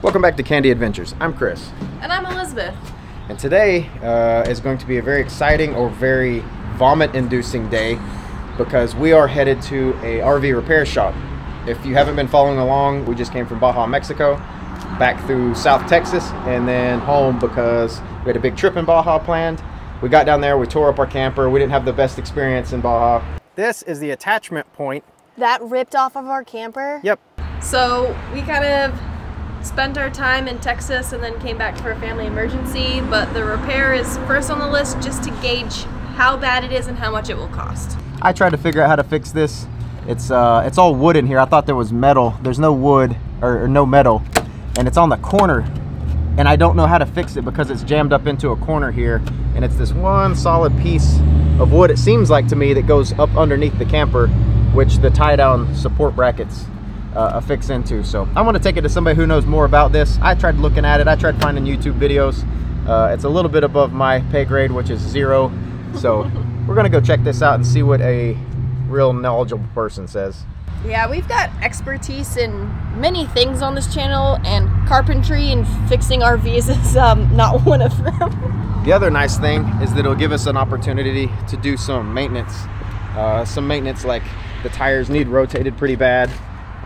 Welcome back to CandE Adventures. I'm Chris. And I'm Elizabeth. And today uh, is going to be a very exciting or very vomit inducing day because we are headed to a RV repair shop. If you haven't been following along, we just came from Baja, Mexico, back through South Texas, and then home because we had a big trip in Baja planned. We got down there, we tore up our camper. We didn't have the best experience in Baja. This is the attachment point. That ripped off of our camper? Yep. So we kind of spent our time in Texas and then came back for a family emergency, but the repair is first on the list just to gauge how bad it is and how much it will cost. I tried to figure out how to fix this. It's uh, it's all wood in here. I thought there was metal. There's no wood or, or no metal, and it's on the corner. And I don't know how to fix it because it's jammed up into a corner here, and it's this one solid piece of wood. It seems like to me that goes up underneath the camper, which the tie-down support brackets uh, fix into. So I want to take it to somebody who knows more about this. I tried looking at it. I tried finding YouTube videos. Uh, it's a little bit above my pay grade, which is zero. So we're gonna go check this out and see what a real knowledgeable person says. Yeah, we've got expertise in many things on this channel, and carpentry and fixing RVs is um, not one of them. The other nice thing is that it'll give us an opportunity to do some maintenance. Uh, some maintenance like the tires need rotated pretty bad.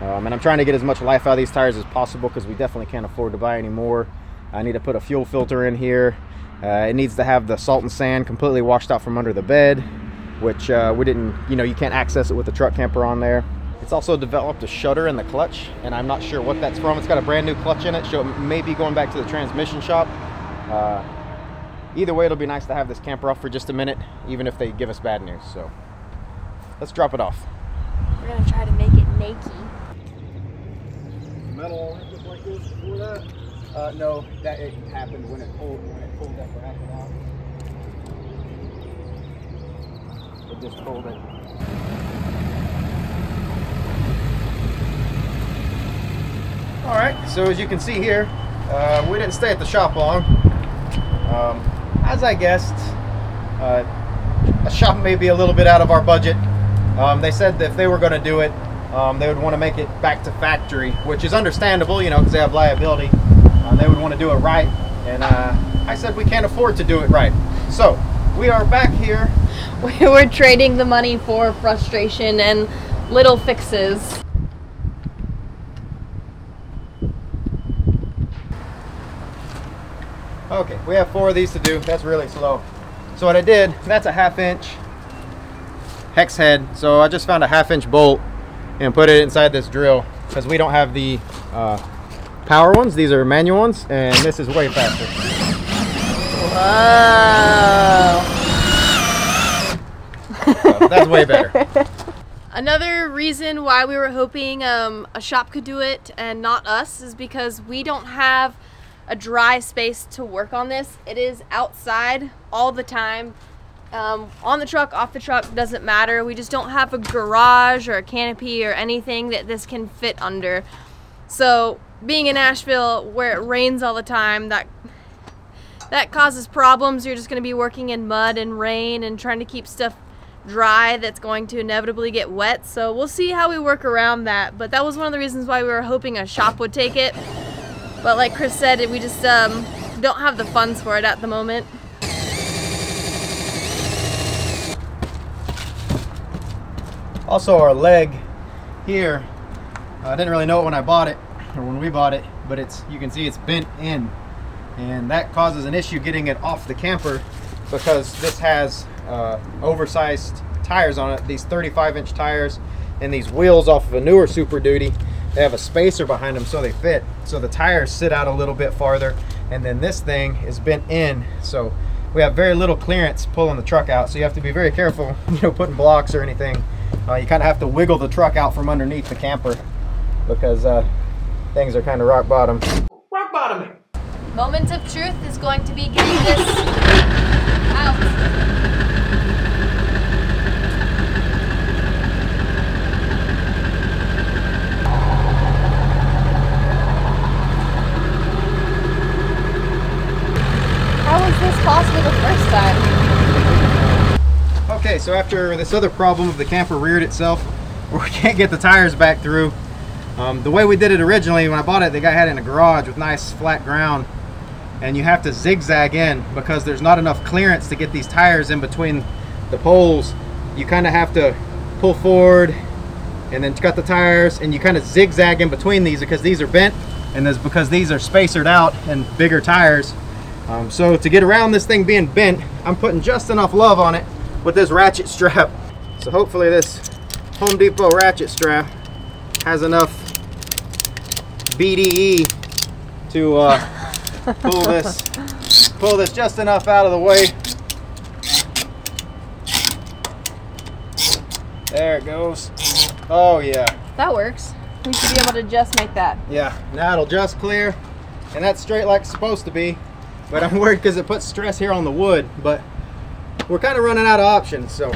Um, and I'm trying to get as much life out of these tires as possible because we definitely can't afford to buy any more. I need to put a fuel filter in here. Uh, it needs to have the salt and sand completely washed out from under the bed, which uh, we didn't, you know, you can't access it with the truck camper on there. It's also developed a shutter in the clutch, and I'm not sure what that's from. It's got a brand new clutch in it, so it may be going back to the transmission shop. Uh, either way, it'll be nice to have this camper off for just a minute, even if they give us bad news. So let's drop it off. We're gonna try to make it naked. Metal like this before that? Uh, no, that it happened when it pulled when it pulled that bracket out. It just pulled it. All right, so as you can see here, uh, we didn't stay at the shop long. Um, as I guessed, uh, a shop may be a little bit out of our budget. Um, they said that if they were going to do it, um, they would want to make it back to factory, which is understandable, you know, because they have liability. Uh, they would want to do it right, and uh, I said we can't afford to do it right. So we are back here. We were trading the money for frustration and little fixes. Okay, we have four of these to do. That's really slow. So what I did, that's a half inch hex head. So I just found a half inch bolt and put it inside this drill because we don't have the uh, power ones. These are manual ones, and this is way faster. Wow. So that's way better. Another reason why we were hoping um, a shop could do it and not us is because we don't have a dry space to work on this. It is outside all the time. Um, on the truck, off the truck, doesn't matter. We just don't have a garage or a canopy or anything that this can fit under. So being in Asheville where it rains all the time, that that causes problems. You're just going to be working in mud and rain and trying to keep stuff dry that's going to inevitably get wet. So we'll see how we work around that. But that was one of the reasons why we were hoping a shop would take it. But like Chris said, we just um, don't have the funds for it at the moment. Also our leg here, I didn't really know it when I bought it, or when we bought it, but it's you can see it's bent in. And that causes an issue getting it off the camper because this has uh, oversized tires on it, these 35 inch tires, and these wheels off of a newer Super Duty. They have a spacer behind them so they fit. So the tires sit out a little bit farther, and then this thing is bent in. So we have very little clearance pulling the truck out. So you have to be very careful, you know, putting blocks or anything. Uh, you kind of have to wiggle the truck out from underneath the camper because uh, things are kind of rock bottom. Rock bottoming. Moment of truth is going to be getting this out. How was this possible the first time? Okay, so after this other problem of the camper reared itself, where we can't get the tires back through, Um, the way we did it originally when I bought it, the guy had it in a garage with nice flat ground and you have to zigzag in because there's not enough clearance to get these tires in between the poles. You kind of have to pull forward and then cut the tires and you kind of zigzag in between these because these are bent and that's because these are spacered out and bigger tires. Um, so to get around this thing being bent, I'm putting just enough love on it with this ratchet strap. So hopefully this Home Depot ratchet strap has enough BDE to uh, pull this pull this just enough out of the way. There it goes. Oh yeah. That works. We should be able to just make that. Yeah, now it'll just clear. And that's straight like it's supposed to be. But I'm worried because it puts stress here on the wood. But we're kind of running out of options, so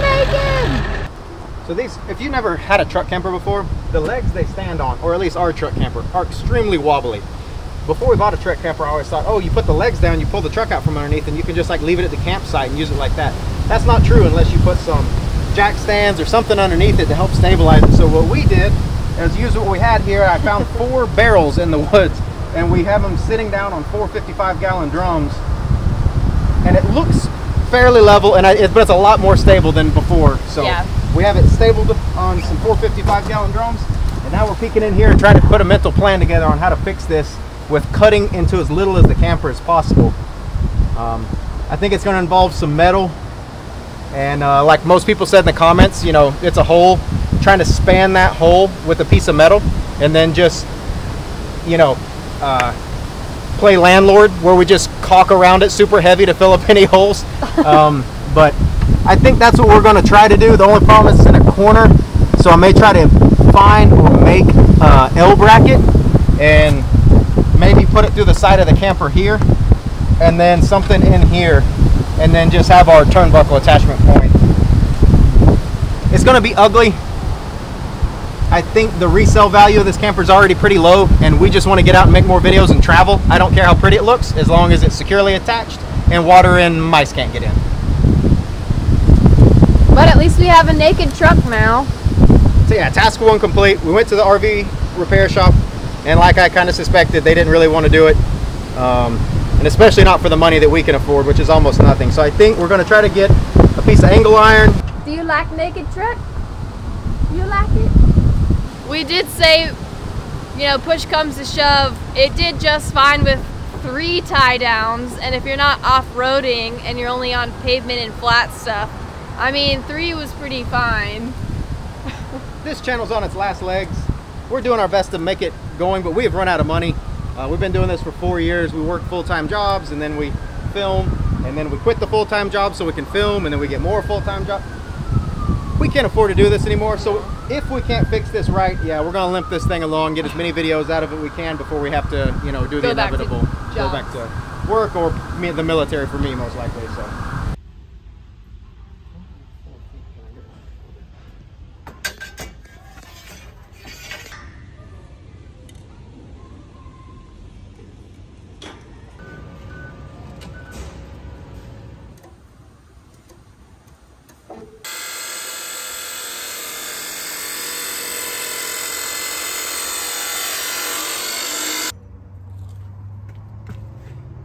naked! So these, if you never had a truck camper before, the legs they stand on, or at least our truck camper, are extremely wobbly. Before we bought a truck camper, I always thought, oh, you put the legs down, you pull the truck out from underneath, and you can just like leave it at the campsite and use it like that. That's not true unless you put some jack stands or something underneath it to help stabilize it. So what we did is use what we had here. I found four barrels in the woods, and we have them sitting down on four 55 gallon drums, and it looks fairly level, and I, it, but it's a lot more stable than before. So Yeah. We have it stabled on some 455 gallon drums, and now we're peeking in here and trying to put a mental plan together on how to fix this with cutting into as little as the camper as possible. Um, I think it's going to involve some metal, and uh, like most people said in the comments, you know, it's a hole. Trying to span that hole with a piece of metal, and then just, you know, uh, play landlord where we just caulk around it super heavy to fill up any holes. Um, but I think that's what we're going to try to do. The only problem is it's in a corner, so I may try to find or make uh, L bracket and maybe put it through the side of the camper here, and then something in here, and then just have our turnbuckle attachment point. It's going to be ugly. I think the resale value of this camper is already pretty low, and we just want to get out and make more videos and travel. I don't care how pretty it looks, as long as it's securely attached and water and mice can't get in. But at least we have a naked truck now. So yeah, task one complete. We went to the RV repair shop, and like I kind of suspected, they didn't really want to do it, um, and especially not for the money that we can afford, which is almost nothing. So I think we're going to try to get a piece of angle iron. Do you like naked truck? You like it? We did say, you know, push comes to shove, it did just fine with three tie downs. And if you're not off roading and you're only on pavement and flat stuff, I mean, three was pretty fine. This channel's on its last legs. We're doing our best to make it going, but we have run out of money. Uh, we've been doing this for four years. We work full-time jobs, and then we film, and then we quit the full-time job so we can film, and then we get more full-time jobs. We can't afford to do this anymore, so if we can't fix this right, yeah, we're gonna limp this thing along, get as many videos out of it we can before we have to, you know, do the Go to inevitable, go back to work or me, the military for me, most likely. So.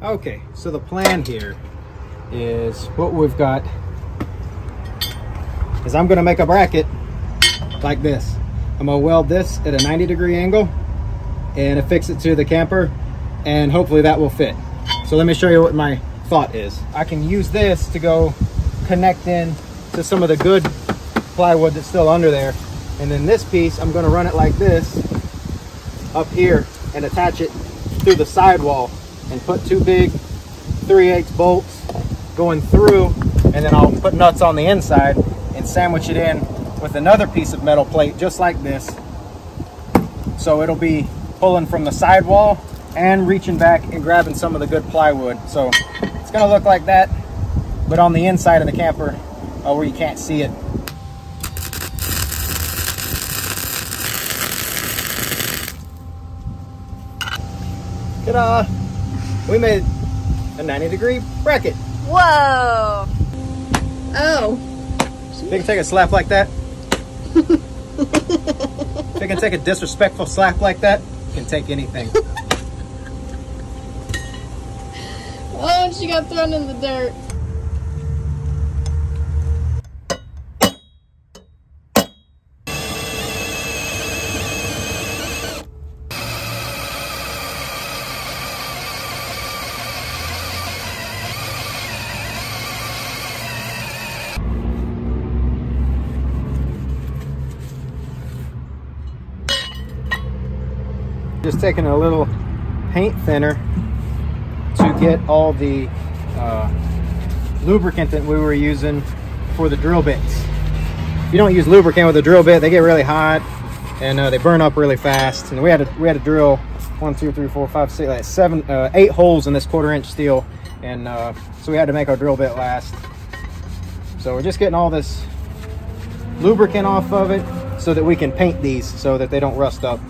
Okay, so the plan here is what we've got is I'm gonna make a bracket like this. I'm gonna weld this at a 90 degree angle and affix it to the camper and hopefully that will fit. So let me show you what my thought is. I can use this to go connect in to some of the good plywood that's still under there. And then this piece, I'm gonna run it like this up here and attach it through the sidewall and put two big 3 8 bolts going through and then I'll put nuts on the inside and sandwich it in with another piece of metal plate just like this so it'll be pulling from the sidewall and reaching back and grabbing some of the good plywood so it's gonna look like that but on the inside of the camper uh, where you can't see it. Ta-da! We made a 90 degree bracket. Whoa! Oh. You can take a slap like that, you can take a disrespectful slap like that, can take anything. Oh, she got thrown in the dirt. Taking a little paint thinner to get all the uh, lubricant that we were using for the drill bits. If you don't use lubricant with a drill bit, they get really hot and uh, they burn up really fast. And we had to we had to drill one, two, three, four, five, six, like seven, uh, eight holes in this quarter inch steel, and uh, so we had to make our drill bit last. So we're just getting all this lubricant off of it so that we can paint these so that they don't rust up.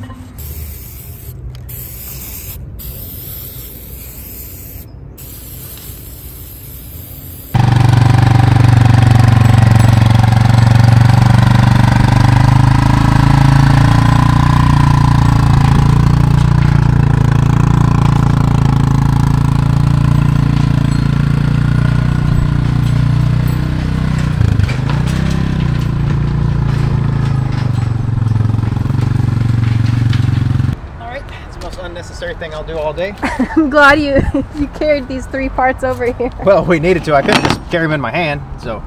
All right, it's the most unnecessary thing I'll do all day. I'm glad you you carried these three parts over here well, we needed to. I couldn't just carry them in my hand, so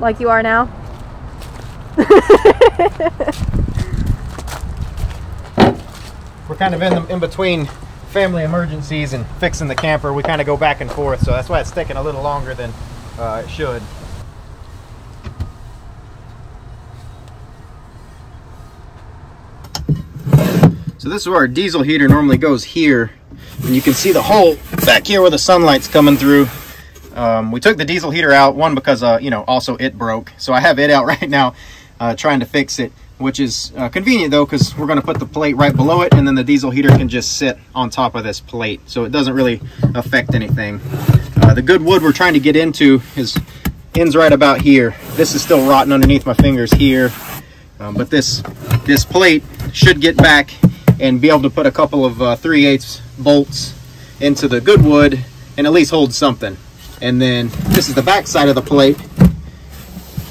like you are now. we're kind of in the, in between family emergencies and fixing the camper. We kind of go back and forth, so that's why it's taking a little longer than uh, it should. So this is where our diesel heater normally goes here, and you can see the hole back here where the sunlight's coming through. Um, we took the diesel heater out, one because, uh, you know, also it broke. So I have it out right now uh, trying to fix it, which is uh, convenient though, because we're going to put the plate right below it and then the diesel heater can just sit on top of this plate. So it doesn't really affect anything. Uh, the good wood we're trying to get into is ends right about here. This is still rotten underneath my fingers here. Um, but this this plate should get back and be able to put a couple of uh, 3 8 bolts into the good wood and at least hold something. And then this is the back side of the plate,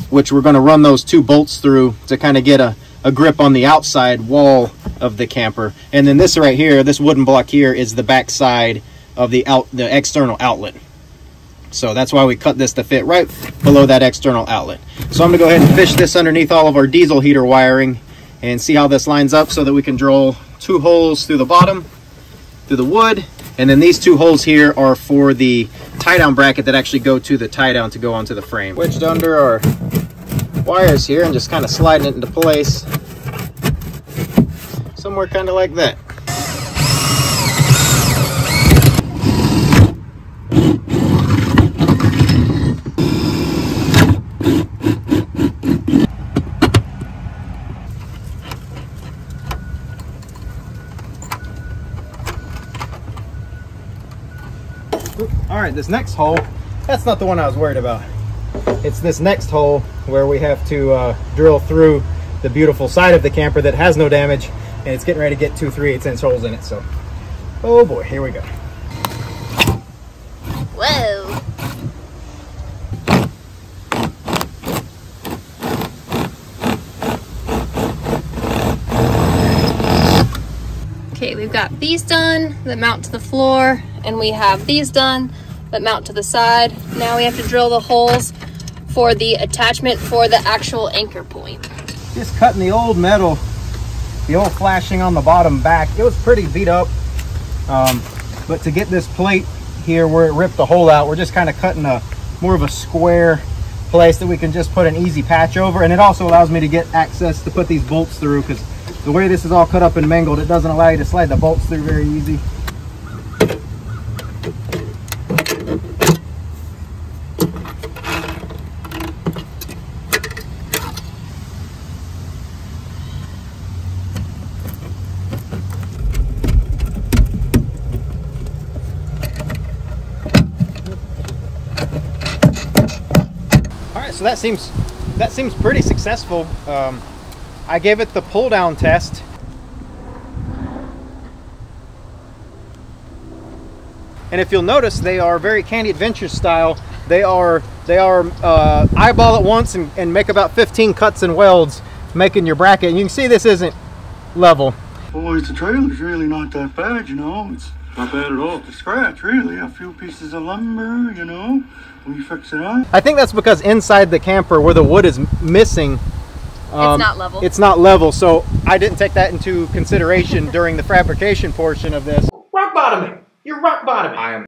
which we're going to run those two bolts through to kind of get a, a grip on the outside wall of the camper. And then this right here, this wooden block here is the back side of the out the external outlet. So that's why we cut this to fit right below that external outlet. So I'm gonna go ahead and fish this underneath all of our diesel heater wiring and see how this lines up so that we can drill two holes through the bottom, through the wood, and then these two holes here are for the tie down bracket that actually go to the tie down to go onto the frame. Wedged under our wires here and just kind of sliding it into place. Somewhere kind of like that. All right, this next hole, that's not the one I was worried about. It's this next hole where we have to uh, drill through the beautiful side of the camper that has no damage and it's getting ready to get two 3 8 inch holes in it. So, oh boy, here we go. Whoa. Okay, we've got these done that mount to the floor, and we have these done that mount to the side. Now we have to drill the holes for the attachment for the actual anchor point. Just cutting the old metal, the old flashing on the bottom back. It was pretty beat up. Um, but to get this plate here where it ripped the hole out, we're just kind of cutting a more of a square place that we can just put an easy patch over. And it also allows me to get access to put these bolts through because the way this is all cut up and mangled, it doesn't allow you to slide the bolts through very easy. That seems that seems pretty successful. Um, I gave it the pull down test. And if you'll notice, they are very CandE Adventure style. They are they are uh, eyeball at once and, and make about 15 cuts and welds, making your bracket. And you can see this isn't level. Boys, the trailer's really not that bad, you know. It's not bad at all. The scratch, really. A few pieces of lumber, you know. We fix it up. I think that's because inside the camper where the wood is missing, um, not level. It's not level, so I didn't take that into consideration during the fabrication portion of this. Rock bottoming. You're rock bottoming. I am.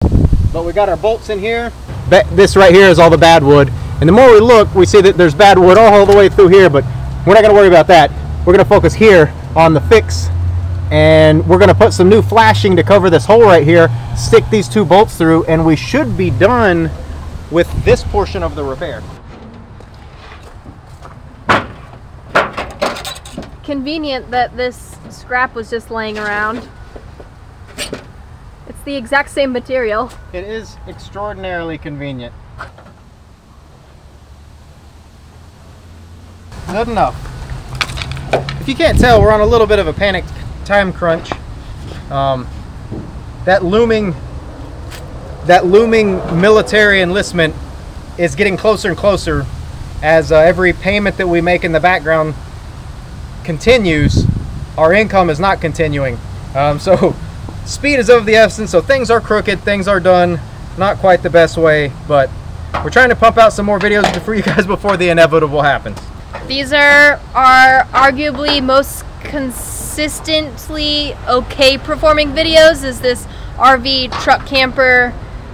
But we got our bolts in here. Ba- This right here is all the bad wood, and the more we look, we see that there's bad wood all the way through here. But we're not going to worry about that. We're going to focus here on the fix, and we're going to put some new flashing to cover this hole right here. Stick these two bolts through, and we should be done with this portion of the repair. Convenient that this scrap was just laying around. It's the exact same material. It is extraordinarily convenient. Good enough. If you can't tell, we're on a little bit of a panic time crunch. Um, that looming, that looming military enlistment is getting closer and closer as uh, every payment that we make in the background continues. Our income is not continuing. Um, so speed is of the essence. So things are crooked, things are done not quite the best way, but we're trying to pump out some more videos for you guys before the inevitable happens. These are our arguably most consistently okay performing videos is this RV truck camper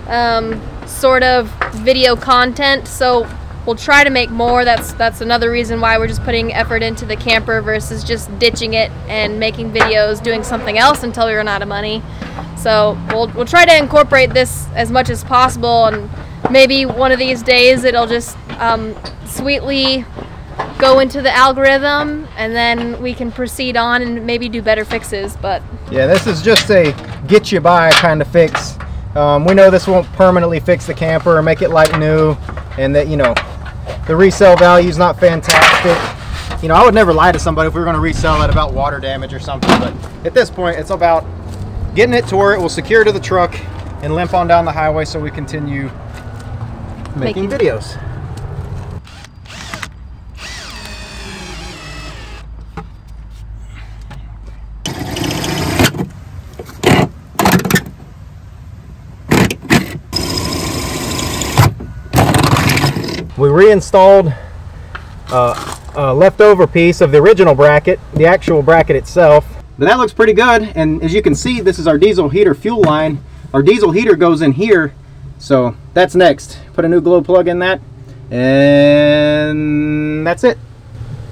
um, sort of video content. So we'll try to make more. That's that's another reason why we're just putting effort into the camper versus just ditching it and making videos doing something else until we run out of money. So we'll we'll try to incorporate this as much as possible and maybe one of these days it'll just um, sweetly go into the algorithm and then we can proceed on and maybe do better fixes but Yeah, this is just a get you by kind of fix. Um, we know this won't permanently fix the camper or make it like new, and that you know the resale value is not fantastic. You know, I would never lie to somebody if we were going to resell it about water damage or something, but at this point, it's about getting it to where it will secure to the truck and limp on down the highway so we continue making Making- videos. We reinstalled uh, a leftover piece of the original bracket, the actual bracket itself. But that looks pretty good, and as you can see, this is our diesel heater fuel line. Our diesel heater goes in here, so that's next. Put a new glow plug in that, and that's it.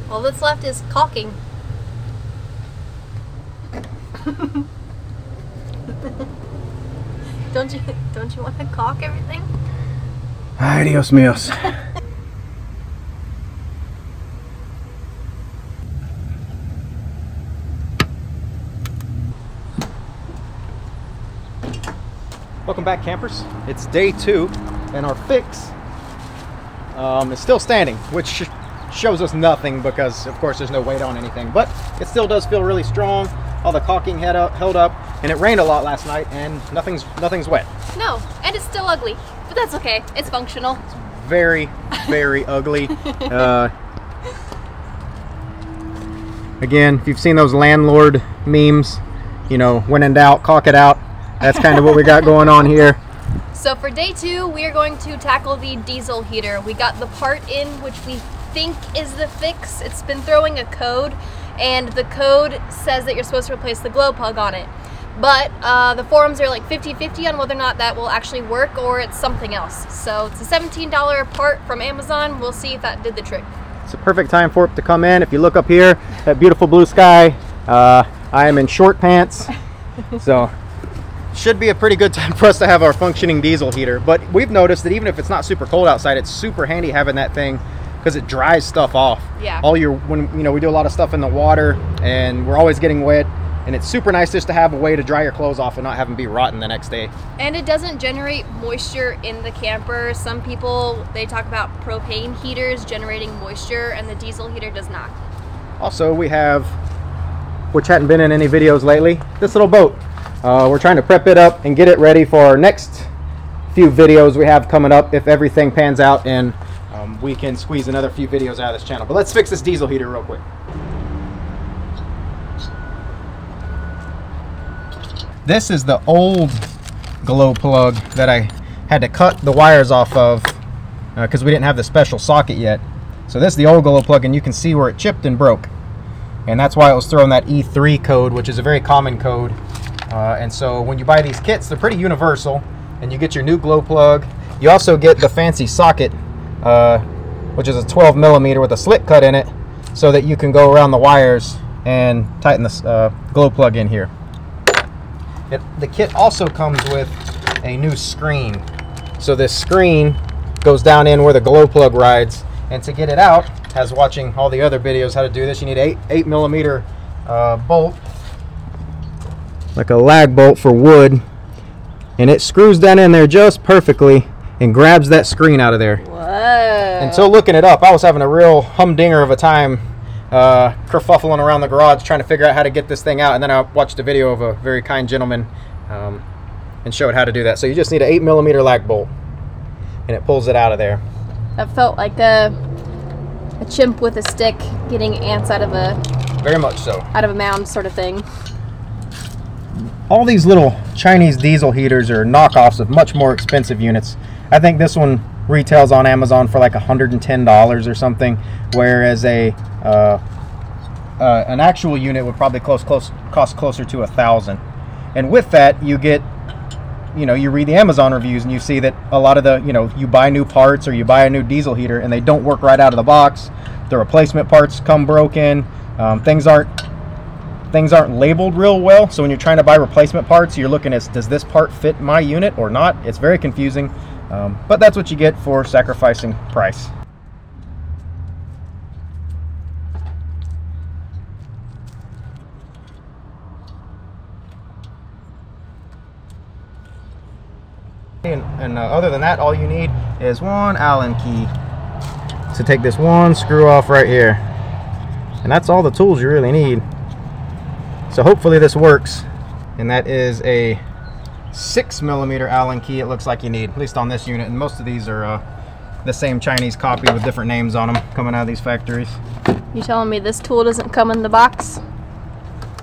all that's left is caulking don't you don't you want to caulk everything Ay, Dios Welcome back, campers. It's day two, and our fix um, is still standing, which sh- shows us nothing because, of course, there's no weight on anything. But it still does feel really strong. All the caulking had up, held up, and it rained a lot last night, and nothing's nothing's wet. no and it's still ugly but that's okay it's functional It's very, very ugly. Uh, again, if you've seen those landlord memes, you know, when in doubt, caulk it out. That's kind of what we got going on here. So for day two, we are going to tackle the diesel heater. We got the part in which we think is the fix. It's been throwing a code, and the code says that you're supposed to replace the glow plug on it. But uh, the forums are like 50-50 on whether or not that will actually work or it's something else. So it's a $17 part from Amazon. We'll see if that did the trick. It's a perfect time for it to come in. If you look up here, that beautiful blue sky, uh, I am in short pants. So should be a pretty good time for us to have our functioning diesel heater. But we've noticed that even if it's not super cold outside, it's super handy having that thing because it dries stuff off. Yeah. All your when you know we do a lot of stuff in the water and we're always getting wet. and it's super nice just to have a way to dry your clothes off and not have them be rotten the next day. And it doesn't generate moisture in the camper. Some people they talk about propane heaters generating moisture, and the diesel heater does not. Also, we have, which hadn't been in any videos lately, this little boat. Uh, we're trying to prep it up and get it ready for our next few videos we have coming up if everything pans out and um, we can squeeze another few videos out of this channel. But let's fix this diesel heater real quick. This is the old glow plug that I had to cut the wires off of because uh, we didn't have the special socket yet. So this is the old glow plug and you can see where it chipped and broke. And that's why it was throwing that E3 code, which is a very common code. Uh, and so when you buy these kits, they're pretty universal. And you get your new glow plug. You also get the fancy socket, uh, which is a 12 millimeter with a slit cut in it, so that you can go around the wires and tighten the uh, glow plug in here. It, the kit also comes with a new screen. So this screen goes down in where the glow plug rides. And to get it out, as watching all the other videos how to do this, you need eight eight millimeter uh, bolt, like a lag bolt for wood, and it screws down in there just perfectly and grabs that screen out of there. Whoa! And so looking it up, I was having a real humdinger of a time uh, kerfuffling around the garage trying to figure out how to get this thing out. And then I watched a video of a very kind gentleman um, and showed how to do that. So you just need an 8 millimeter lag bolt and it pulls it out of there. That felt like a a chimp with a stick getting ants out of a Very much so. out of a mound sort of thing. All these little Chinese diesel heaters are knockoffs of much more expensive units. I think this one retails on Amazon for like $110 or something, whereas a uh, uh, an actual unit would probably close, close cost closer to a thousand. And with that, you get you know, you read the Amazon reviews and you see that a lot of the, you know, you buy new parts or you buy a new diesel heater and they don't work right out of the box. The replacement parts come broken. Um, things aren't things aren't labeled real well. So when you're trying to buy replacement parts, you're looking at does this part fit my unit or not? It's very confusing. Um, but that's what you get for sacrificing price. And, and uh, other than that, all you need is one Allen key to take this one screw off right here. And that's all the tools you really need. So hopefully this works. And that is a six millimeter Allen key it looks like you need, at least on this unit. And most of these are uh, the same Chinese copy with different names on them coming out of these factories. You telling me this tool doesn't come in the box?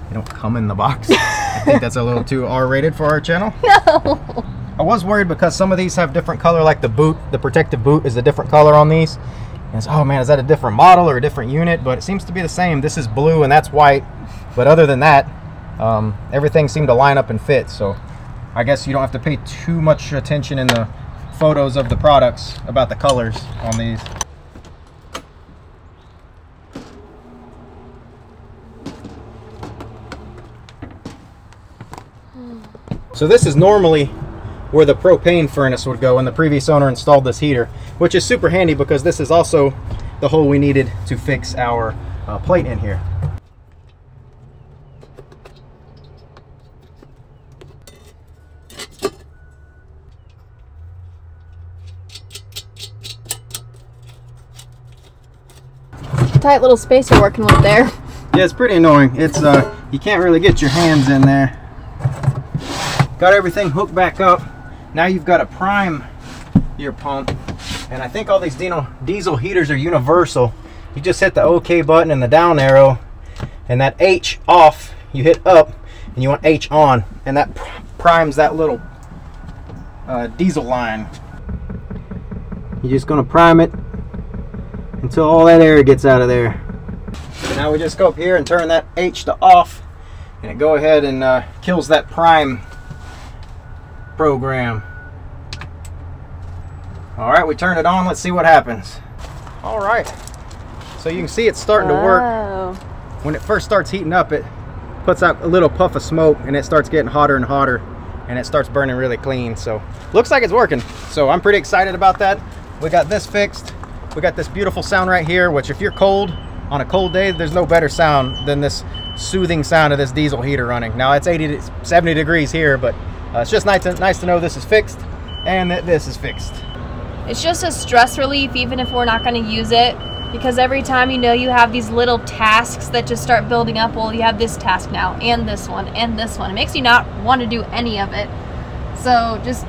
They don't come in the box. I think that's a little too R-rated for our channel. No. I was worried because some of these have different color, like the boot, the protective boot is a different color on these. And it's, oh man, is that a different model or a different unit? But it seems to be the same. This is blue and that's white. But other than that, um, everything seemed to line up and fit. So I guess you don't have to pay too much attention in the photos of the products about the colors on these. So this is normally where the propane furnace would go when the previous owner installed this heater, which is super handy because this is also the hole we needed to fix our uh, plate in here. Tight little space you're working with there. Yeah, it's pretty annoying. It's uh, you can't really get your hands in there. Got everything hooked back up. Now you've got to prime your pump. And I think all these diesel heaters are universal. You just hit the OK button and the down arrow, and that H off, you hit up, and you want H on, and that primes that little uh, diesel line. You're just gonna prime it until all that air gets out of there. Now we just go up here and turn that H to off, and it go ahead and uh, kills that prime program. All right, we turn it on. Let's see what happens. All right. So you can see it's starting to work. When it first starts heating up, it puts out a little puff of smoke and it starts getting hotter and hotter and it starts burning really clean. So looks like it's working. So I'm pretty excited about that. We got this fixed. We got this beautiful sound right here, which if you're cold on a cold day, there's no better sound than this soothing sound of this diesel heater running. Now it's 80 to 70 degrees here, but uh, it's just nice to, nice to know this is fixed and that this is fixed. It's just a stress relief even if we're not going to use it because every time you know you have these little tasks that just start building up well you have this task now and this one and this one it makes you not want to do any of it so just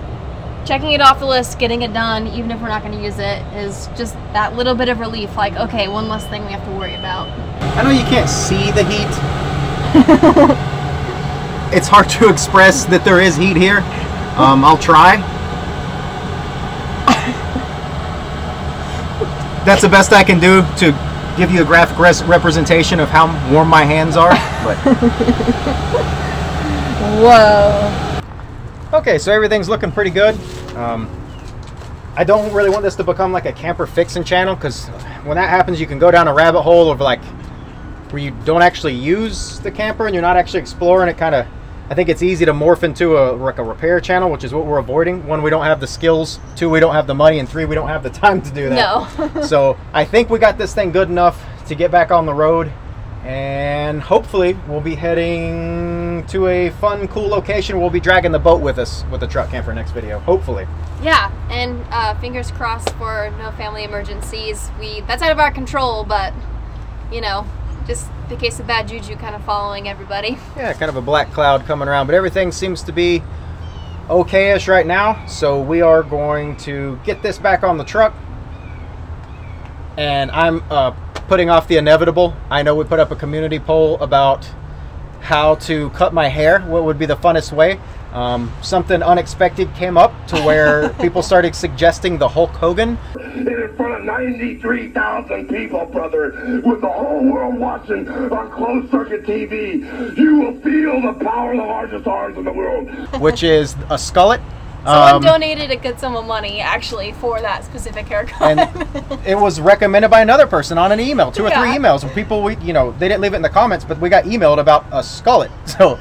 checking it off the list getting it done even if we're not going to use it is just that little bit of relief like okay one less thing we have to worry about I know you can't see the heat it's hard to express that there is heat here um, I'll try that's the best I can do to give you a graphic res- representation of how warm my hands are. But whoa okay, so everything's looking pretty good. Um, I don't really want this to become like a camper fixing channel because when that happens, you can go down a rabbit hole of like where you don't actually use the camper and you're not actually exploring it. Kind of, I think it's easy to morph into a like a repair channel, which is what we're avoiding. One, we don't have the skills. Two, we don't have the money, and three, we don't have the time to do that. no so I think we got this thing good enough to get back on the road, and hopefully we'll be heading to a fun, cool location. We'll be dragging the boat with us with the truck camper next video. Hopefully. yeah and uh, fingers crossed for no family emergencies we that's out of our control but you know just the case of bad juju kind of following everybody Yeah, kind of a black cloud coming around, but everything seems to be okay-ish right now. So we are going to get this back on the truck, and I'm uh, putting off the inevitable. I know we put up a community poll about how to cut my hair. What would be the funnest way? Um, something unexpected came up to where people started suggesting the Hulk Hogan. and in front of 93,000 people, brother, with the whole world watching on closed circuit TV, you will feel the power of the largest arms in the world. which is a skullet. Someone Um, donated a good sum of money actually for that specific haircut and it was recommended by another person on an email, two or three emails. And people, we, you know, they didn't leave it in the comments, but we got emailed about a skullet. So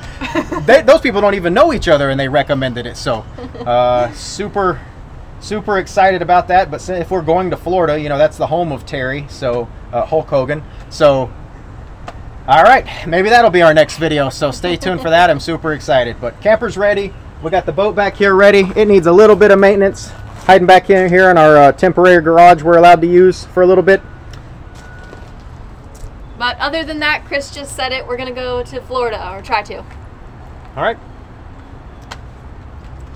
they, those people don't even know each other, and they recommended it. So uh, super, super excited about that. But if we're going to Florida, you know, that's the home of Terry, so uh, Hulk Hogan. So. All right, maybe that'll be our next video. So stay tuned for that. I'm super excited. But camper's ready. We got the boat back here ready. It needs a little bit of maintenance. Hiding back in here in our uh, temporary garage we're allowed to use for a little bit. But other than that, Chris just said it. We're gonna go to Florida or try to. All right,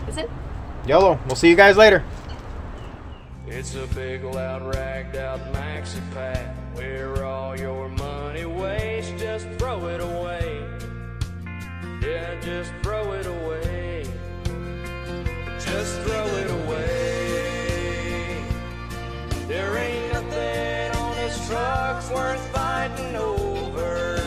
Is it? YOLO. We'll see you guys later. It's a big, loud, ragged out maxi pack where all your money wastes. Just throw it away. Yeah, just throw it away just throw it away. There ain't nothing on his truck's worth fighting over.